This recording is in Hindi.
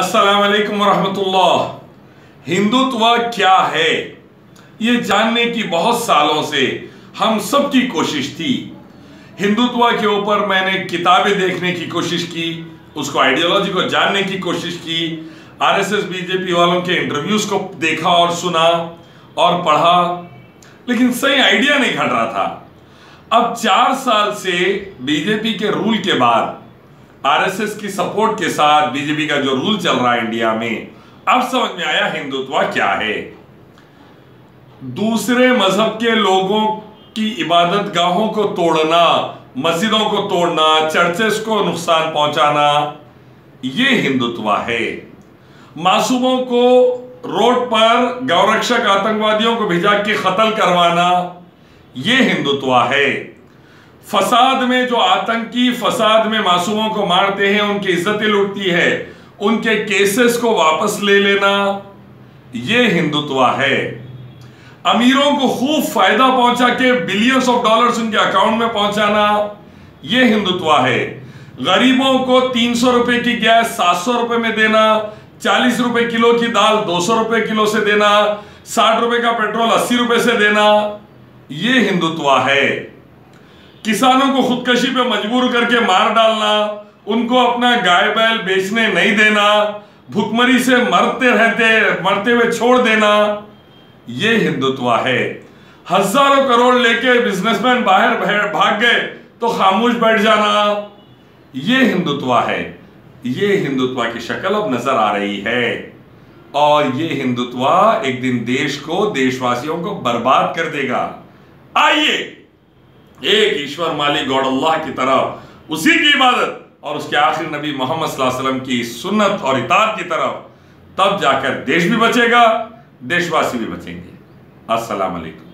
अस्सलाम वालेकुम रहमतुल्लाह हिंदुत्व क्या है? ये जानने की बहुत सालों से हम सब की कोशिश थी। हिंदुत्व के ऊपर मैंने किताबें देखने की कोशिश की, उसको आइडियोलॉजी को जानने की कोशिश की आरएसएस बीजेपी वालों के इंटरव्यूज़ को देखा और सुना और पढ़ा, लेकिन सही आइडिया नहीं खट रहा था। अब चार साल से बीजेपी के रूल के बाद आरएसएस की सपोर्ट के साथ बीजेपी का जो रूल चल रहा है इंडिया में, अब समझ में आया हिंदुत्व क्या है। दूसरे मज़हब के लोगों की इबादत गाहों को तोड़ना, मस्जिदों को तोड़ना, चर्चेस को नुकसान पहुंचाना, ये हिंदुत्व है। मासूमों को रोड पर गौरक्षक आतंकवादियों को भिजा के कत्ल करवाना, ये हिंदुत्व है। फसाद में जो आतंकी फसाद में मासूमों को मारते हैं, उनकी इज्जतें लुटती है। उनके केसेस को वापस ले लेना यह हिंदुत्व है। अमीरों को खूब फ़ायदा पहुँचा के बिलियंस ऑफ़ डॉलर्स उनके अकाउंट में पहुंचाना यह हिंदुत्व है। गरीबों को तीन सौ रुपए की गैस सात सौ रुपए में देना, चालीस रुपए किलो की दाल दो सौ रुपए किलो से देना, साठ रुपए का पेट्रोल अस्सी रुपए से देना यह हिंदुत्व है। किसानों को खुदकशी पे मजबूर करके मार डालना, उनको अपना गाय बैल बेचने नहीं देना, भुखमरी से मरते रहते, मरते हुए छोड़ देना, ये हिंदुत्व है। हज़ारों करोड़ लेके बिजनेसमैन बाहर भाग गए तो खामोश बैठ जाना, ये हिंदुत्व है। ये हिंदुत्व की शक्ल अब नज़र आ रही है। और ये हिंदुत्व एक दिन देश को, देशवासियों को बर्बाद कर देगा। आइए एक ईश्वर मालिक गौड़ अल्लाह की तरफ़ उसी की इबादत और उसके आखिर नबी मोहम्मद की सुन्नत और इताद की तरफ़ तब जाकर देश भी बचेगा, देशवासी भी बचेंगे। अस्सलाम वालेकुम